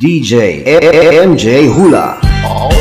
DJ MJ Hula. On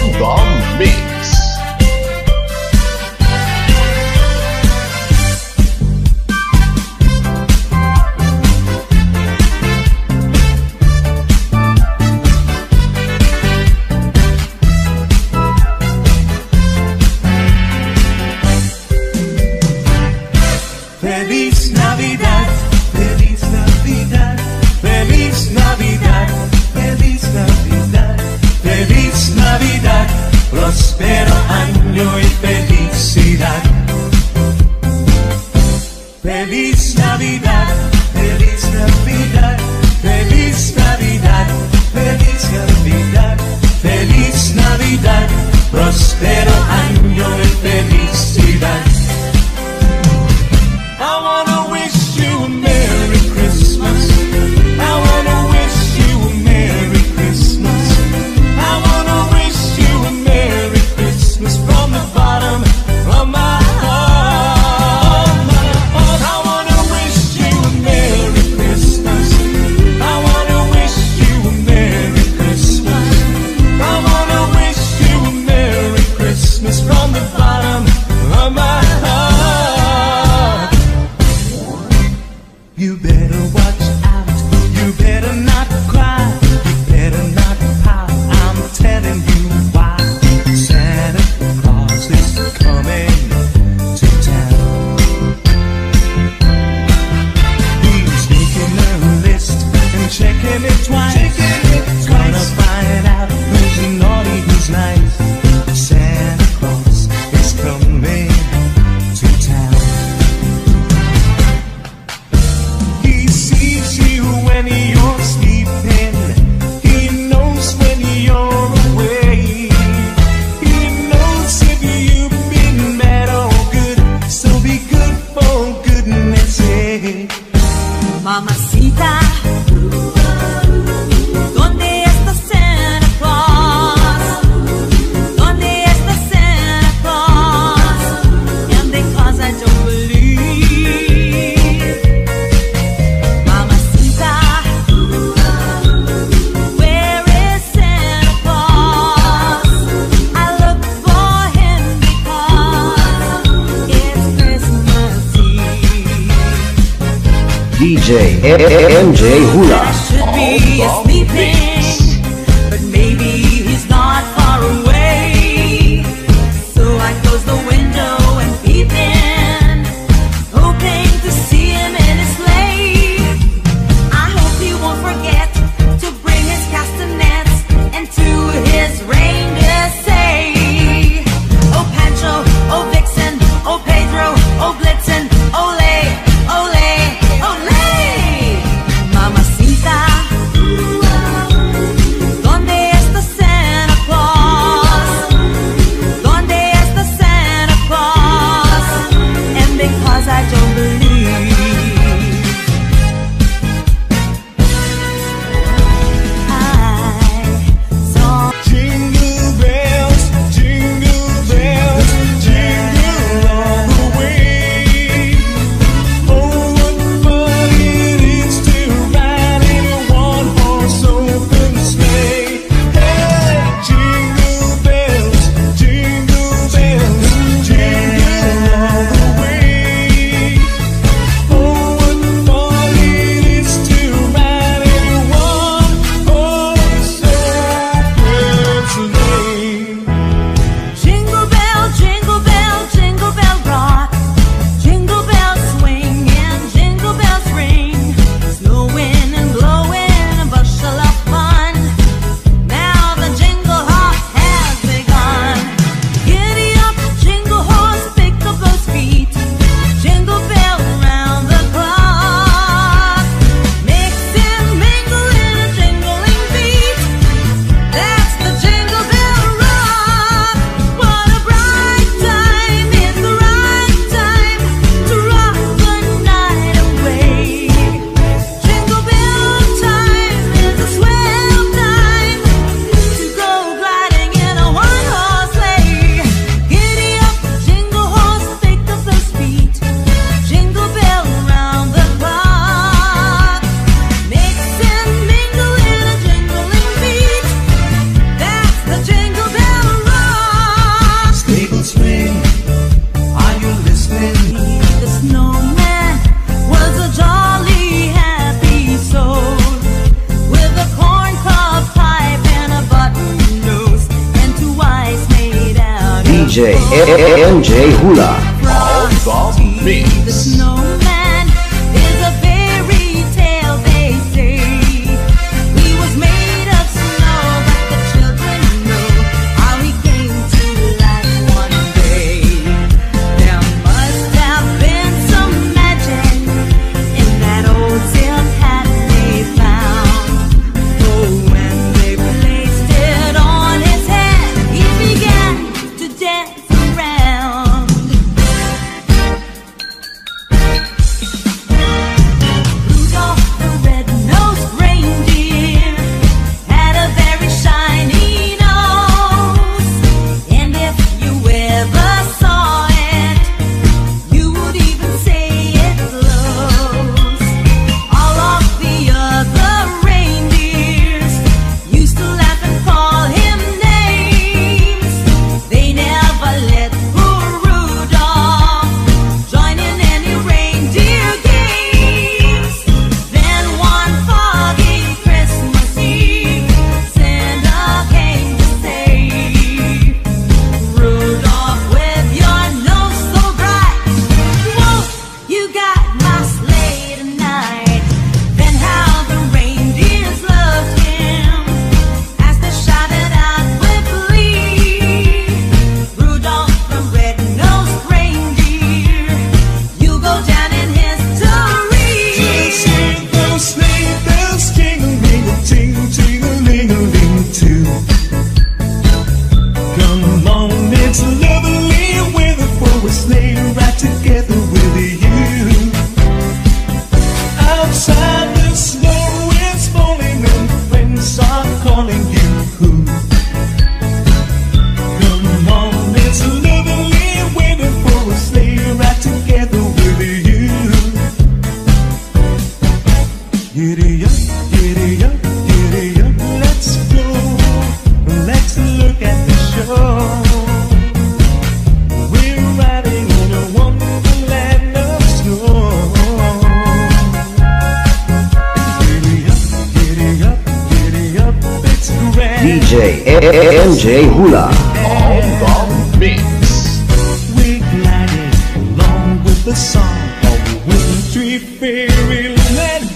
MJ MJ Hulah. On the mix. We glided along with the song of the fairy land.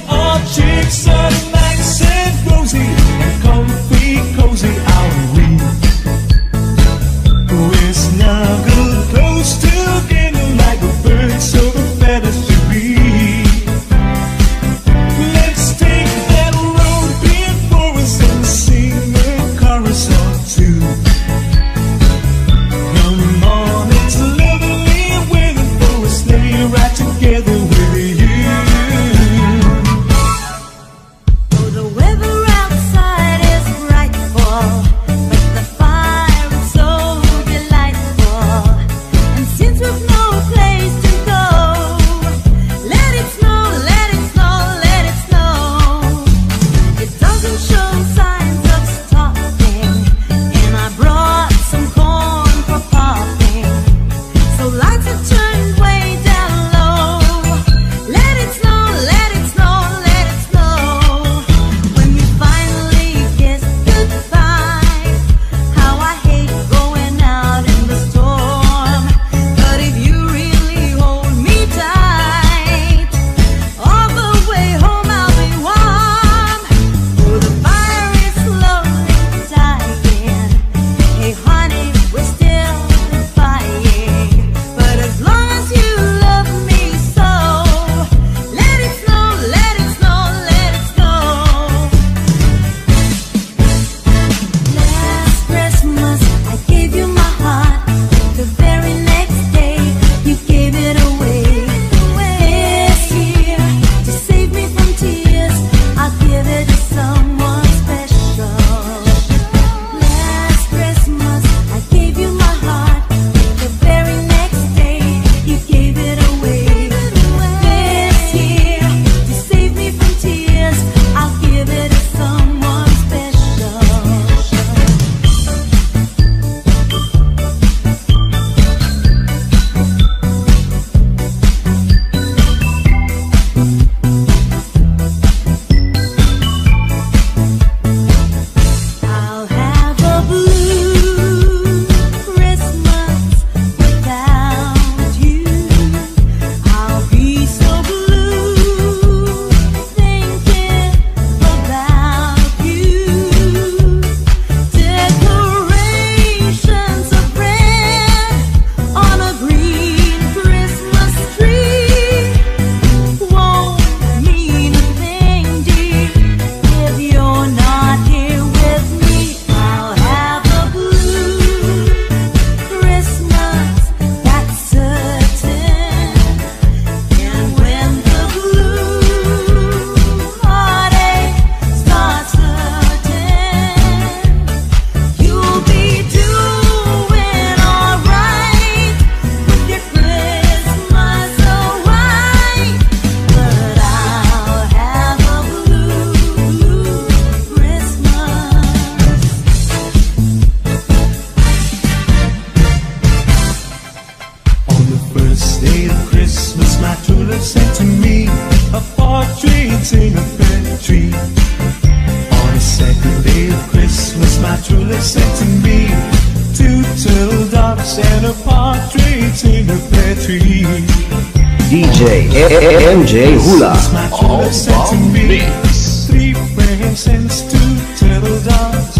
All me. mix. Three frankincense, two turtle doves,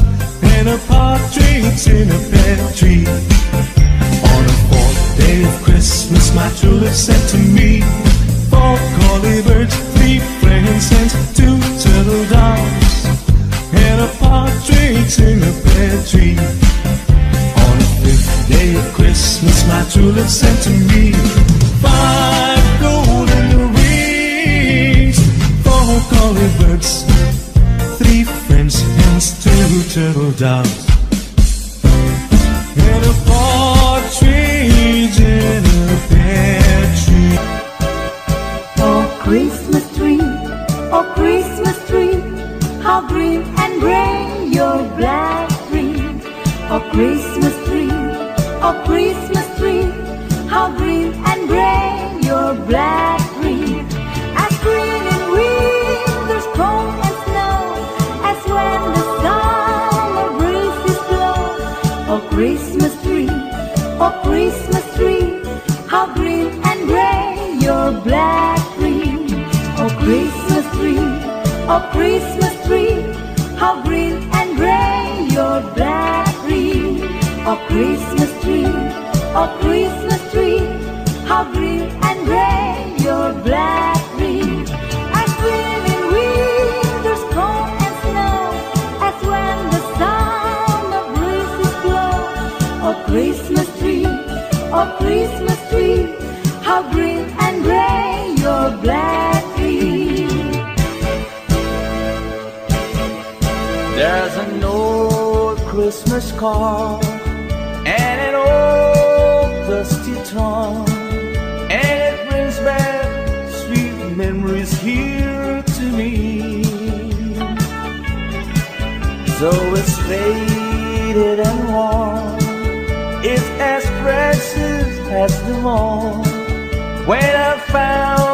and a partridge in a pear tree. On the fourth day of Christmas, my true love sent to me. Four collie birds, three frankincense, two turtle doves, and a partridge in a pear tree. On the fifth day of Christmas, my true love sent to me five four birds, three French hens, two turtle doves, and a partridge in a pear tree. Oh Christmas tree, oh Christmas tree, how green and gray your black tree. Oh Christmas tree, oh Christmas oh Christmas tree, how green and gray your black tree. Oh Christmas tree, oh Christmas tree, how green and gray your black tree. As green in winter's cold and snow, as when the summer breezes blow. Oh Christmas tree, oh Christmas tree, Christmas card and an old dusty tongue, and it brings back sweet memories here to me. So it's faded and worn, it's as precious as them all. When I found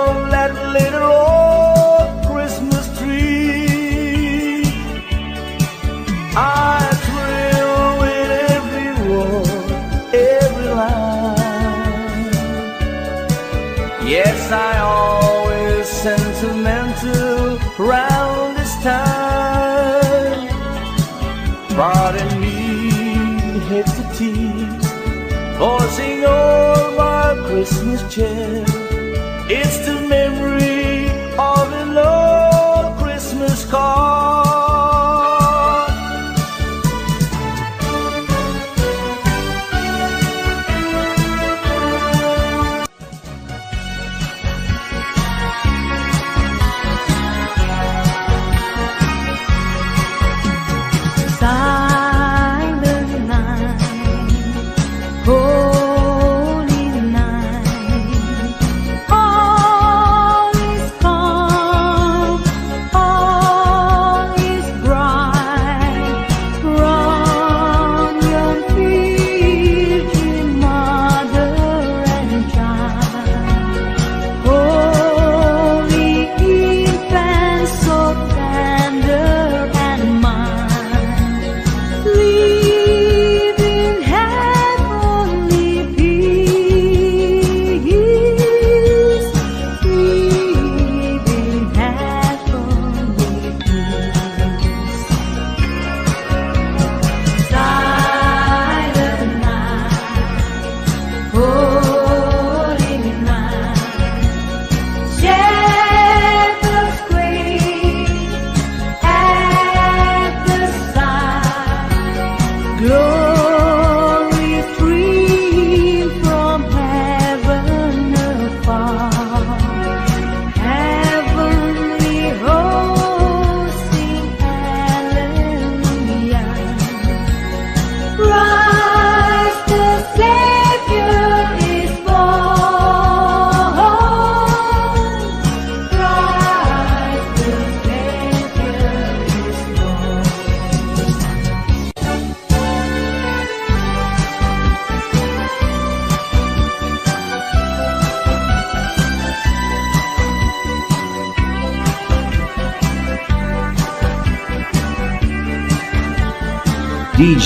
Cheer. It's the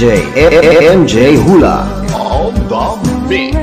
DJ MJ Hulah on the.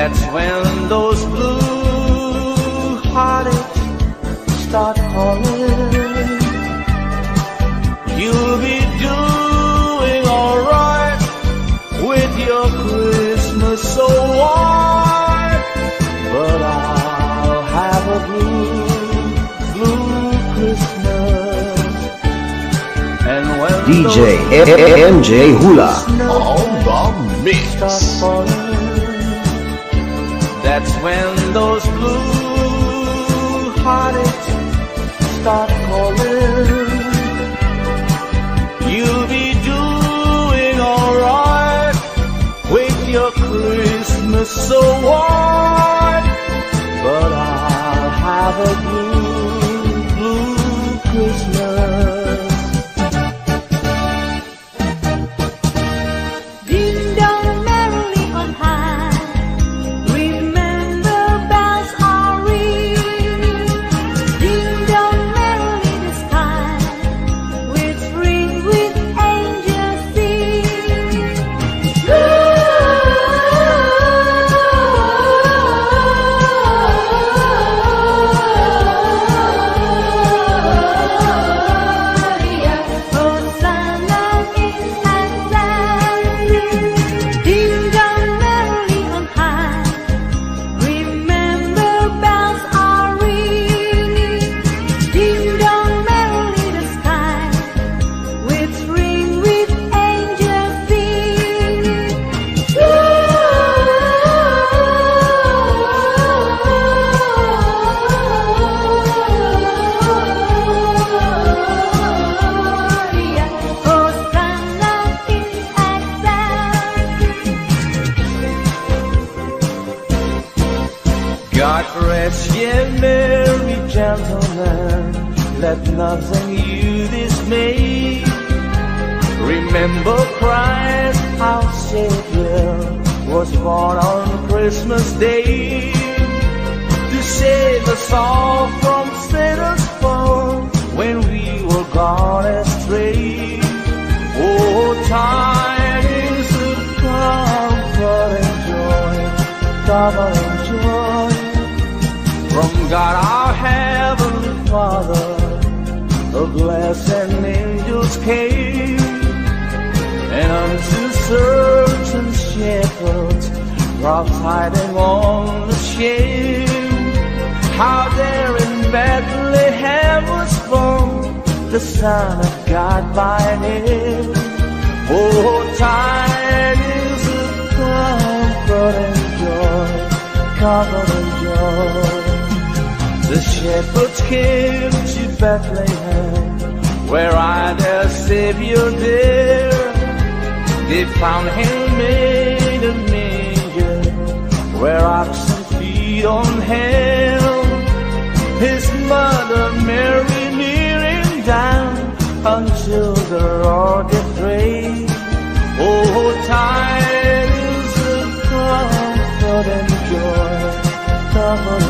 That's when those blue hearted start calling. You'll be doing alright with your Christmas so white, but I'll have a blue, blue Christmas. And when DJ MJ Hulah. That's when those blue hearted start calling. You'll be doing alright with your Christmas award, but I'll have a where oxen feed on hell. His mother Mary kneeling down until the rugged grave. Oh, tidings of comfort and joy. Come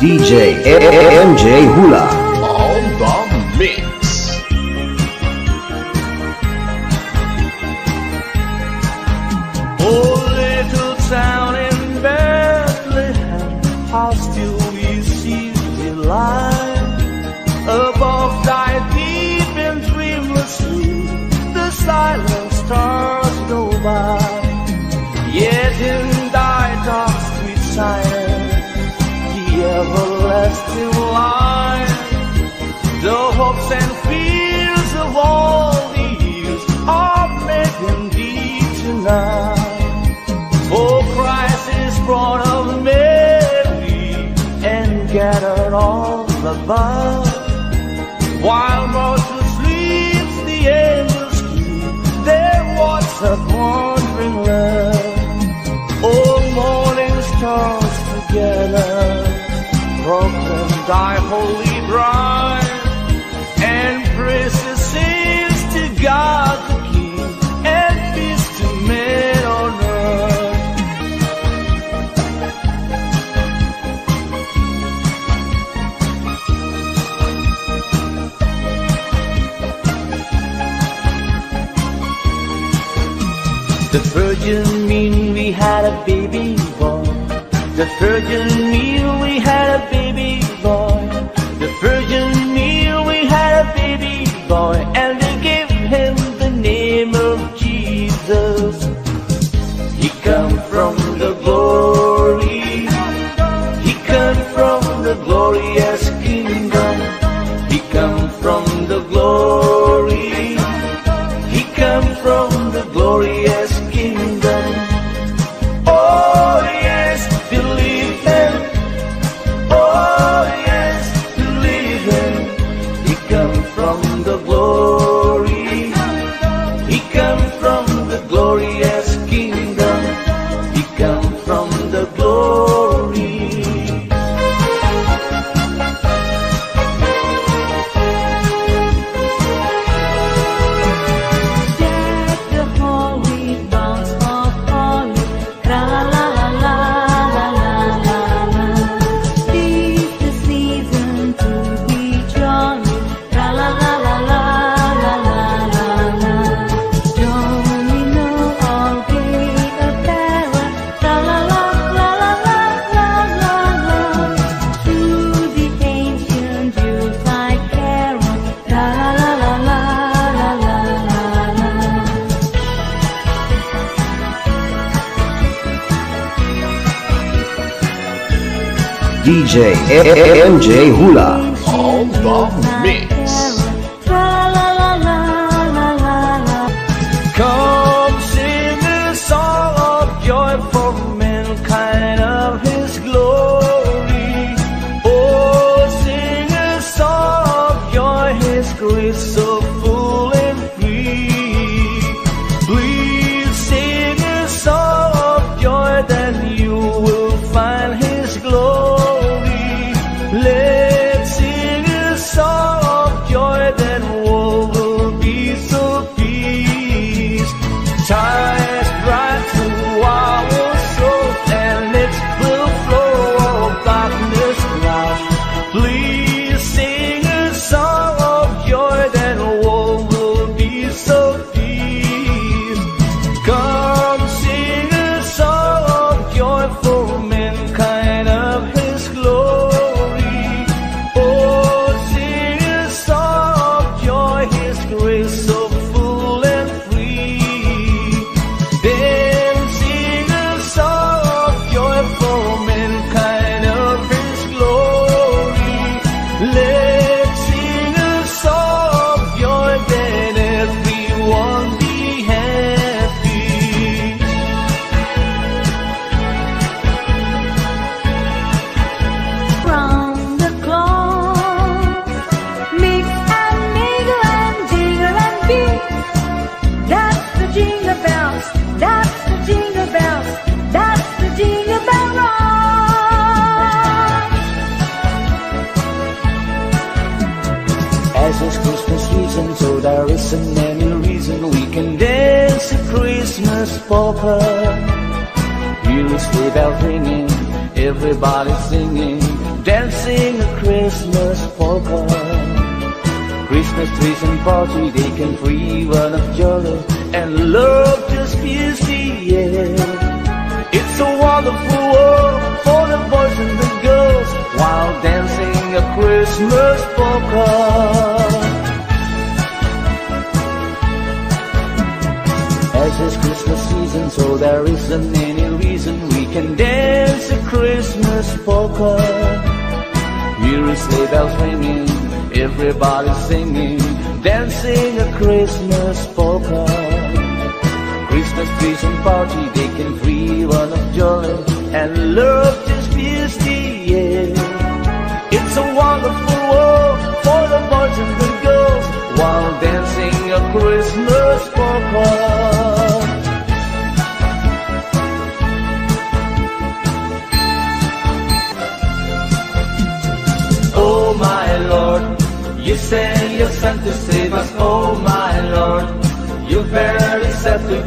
DJ MJ Hulah. baby born. The virgin meal we had MJ Hulah.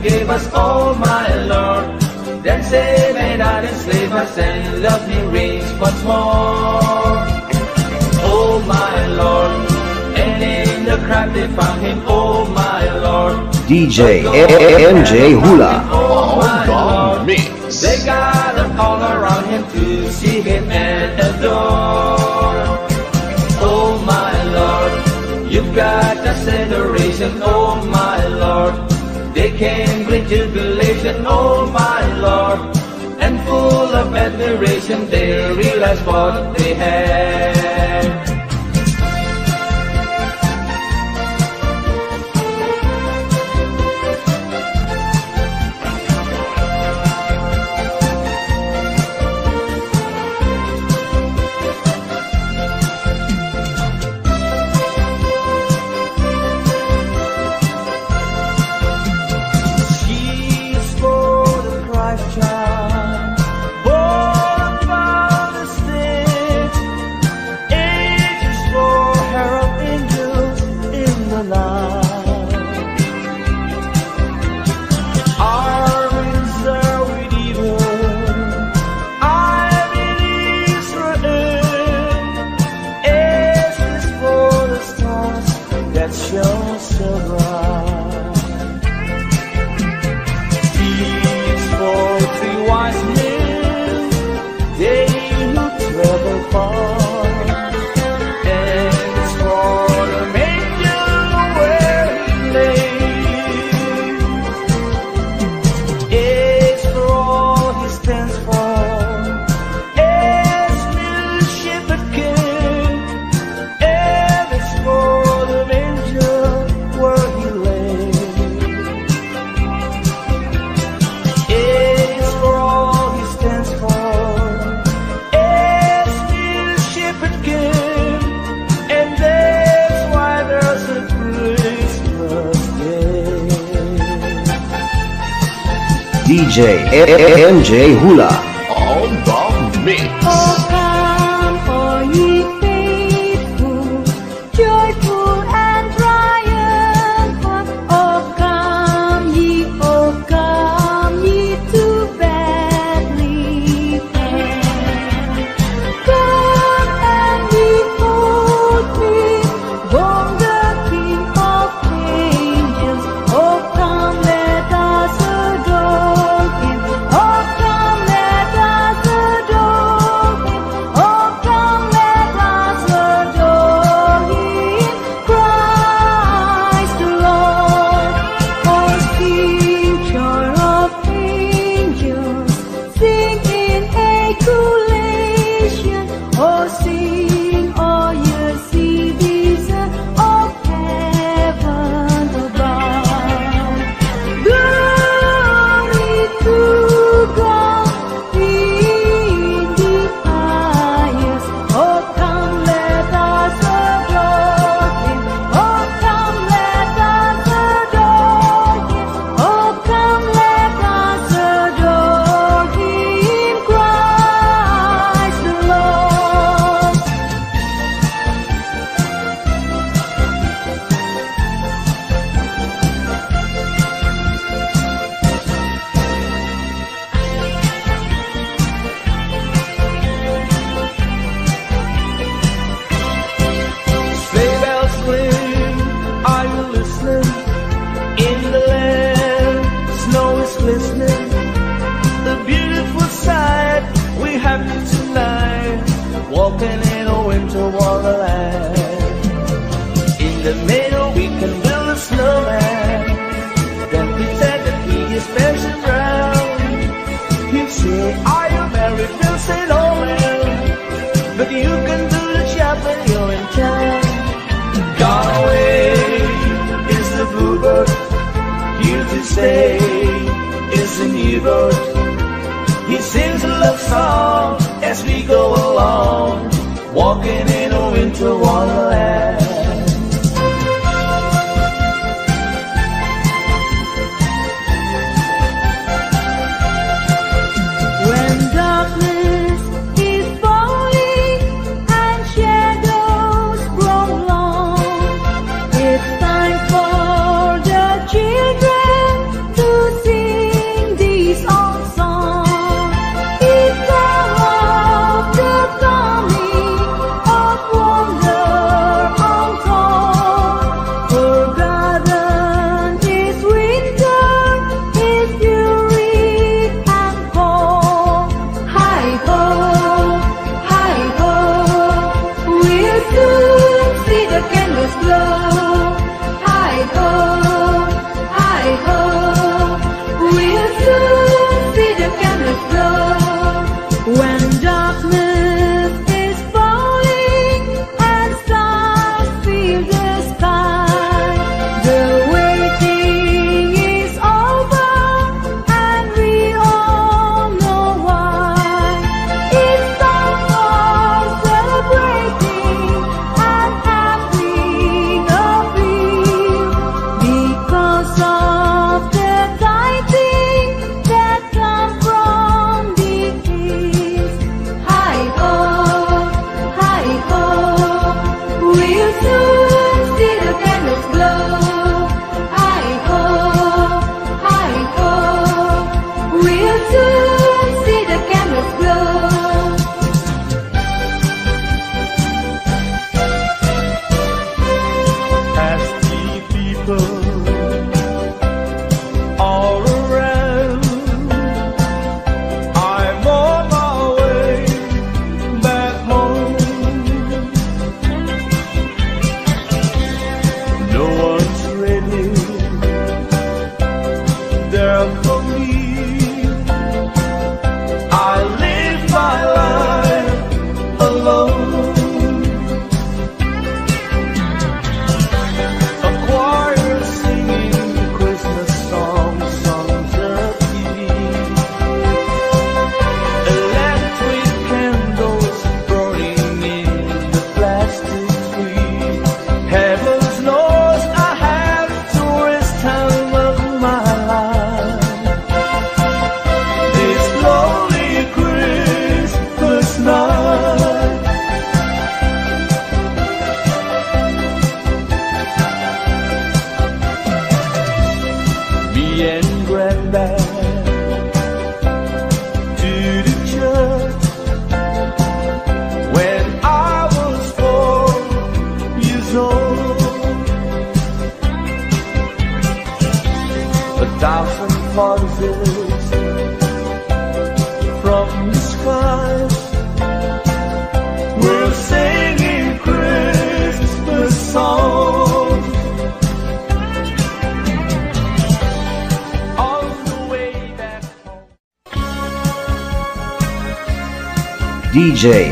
gave us, oh my Lord. Then save and not enslave us and love me once more. Oh my Lord, and in the crowd they found him, oh my Lord. DJ MJ Hulah. Oh God, mix. They got them all around him to see him and adore. Oh my Lord, you've got the adoration, oh my they came with jubilation, oh my lord, and full of admiration they realized what they had. MJ Hula.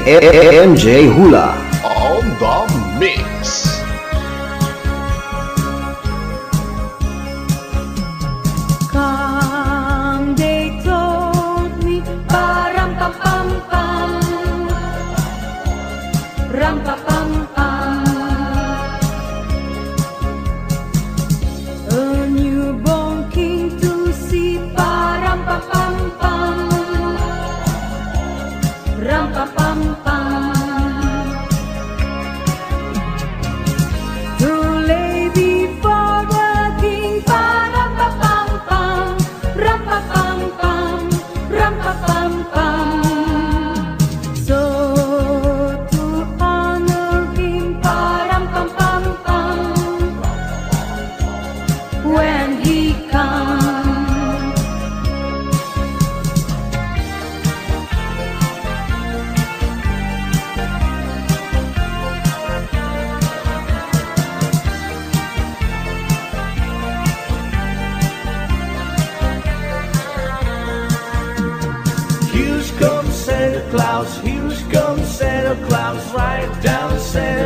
MJ Hulah.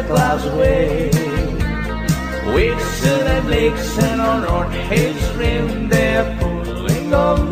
Santa Claus way. Whistling and Nixon on North rim, they're pulling on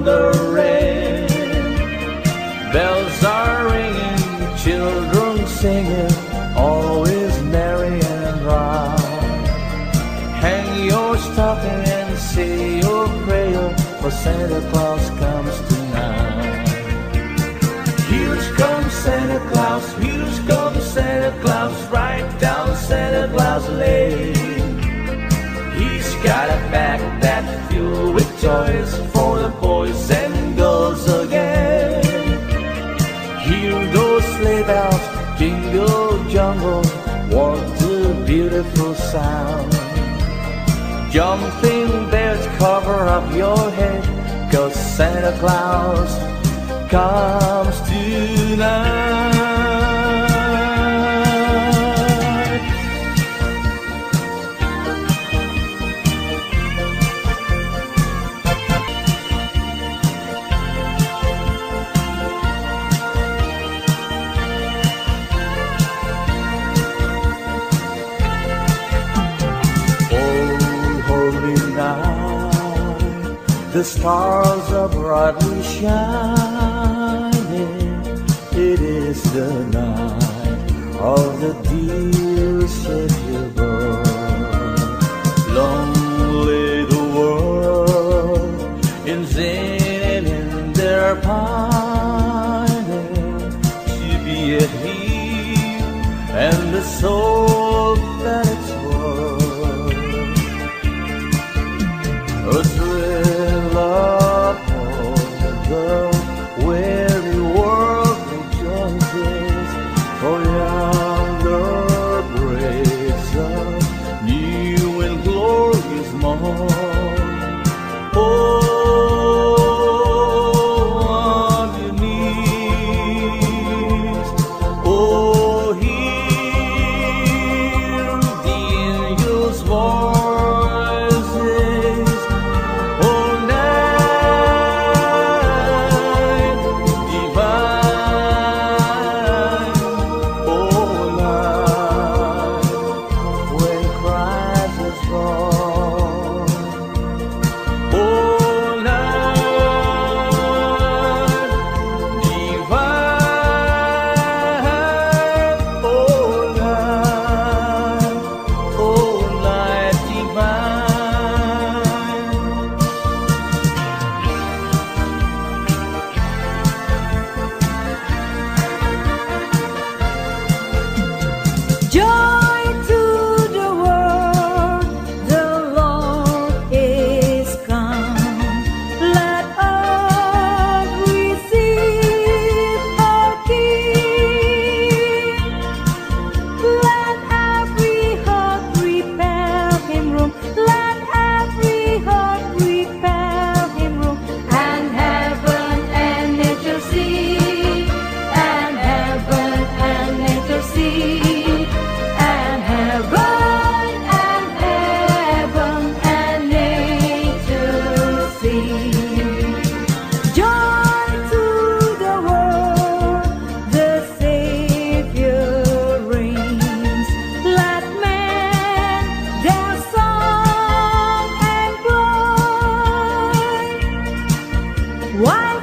toys for the boys and girls again. Hear those sleigh bells jingle jungle, what a beautiful sound. Jumping bears cover up your head, cause Santa Claus comes tonight. The stars are brightly shining. It is the night of the dear Savior born. Lonely the world in and in their pining to be peace and the soul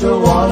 in a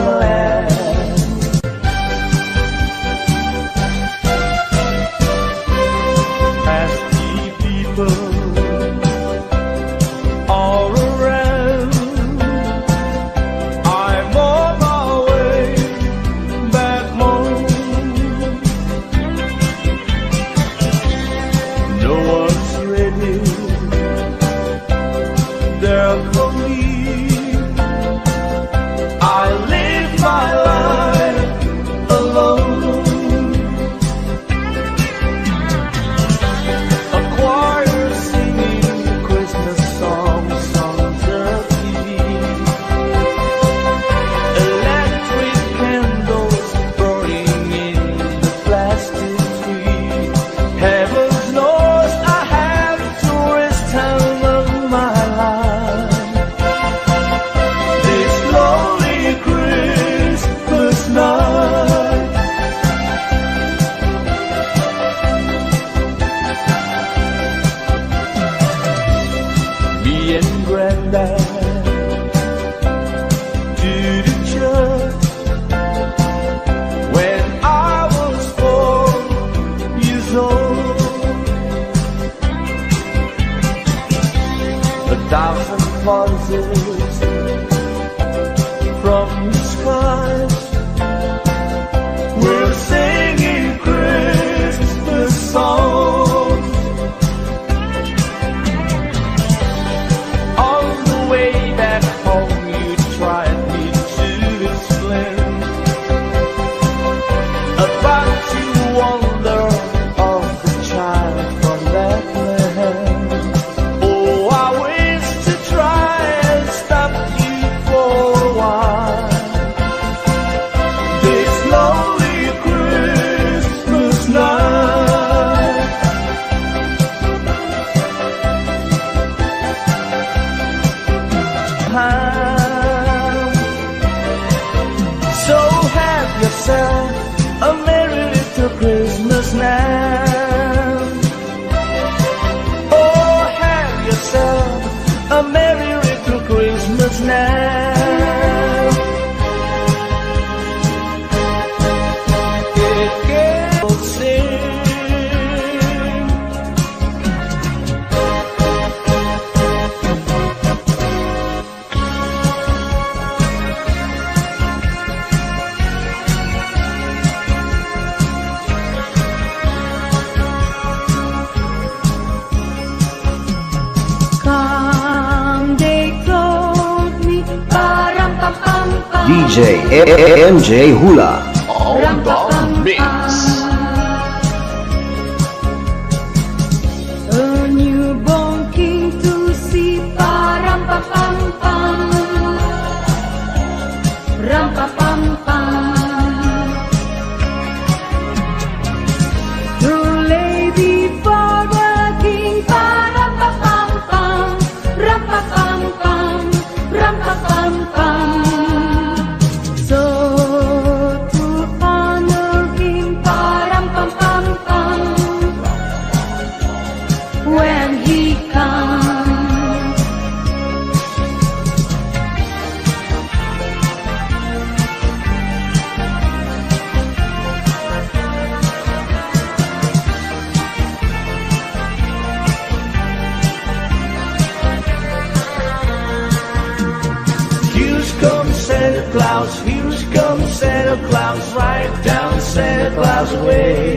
Santa Claus, here's come Santa Claus, right down Santa Claus way.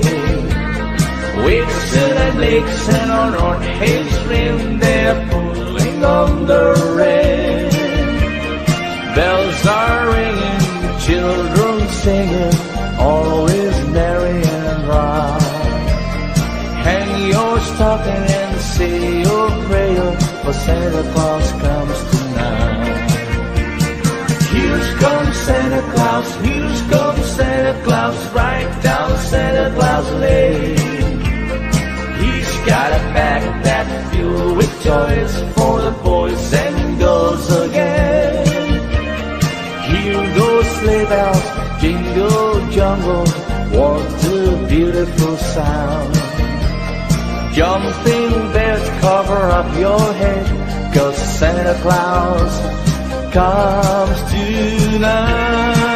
With silver lakes and on our heads rim, they're pulling on the rain. Bells are ringing, children singing, all is merry and bright. Hang your stocking and say your prayer, for Santa Claus comes tonight. Santa Claus, here's come Santa Claus, right down Santa Claus Lane. He's got a backpack filled with toys for the boys and girls again. Hear those sleigh bells jingle jungle, what a beautiful sound. Jumping bears cover up your head, cause Santa Claus comes tonight.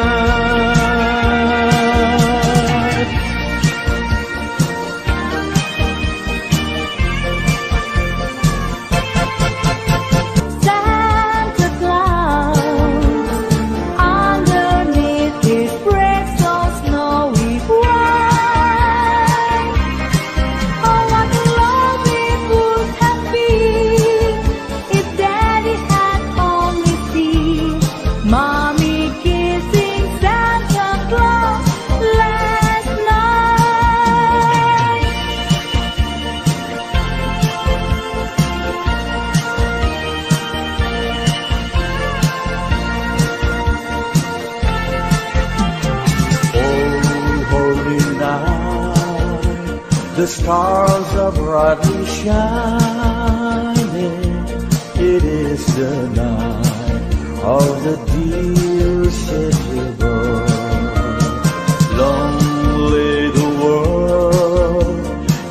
The stars are brightly shining. It is the night of the dear city bird. Long lay the world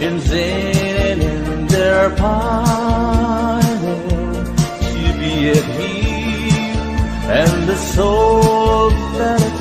in and in their pining to be at peace and the soul that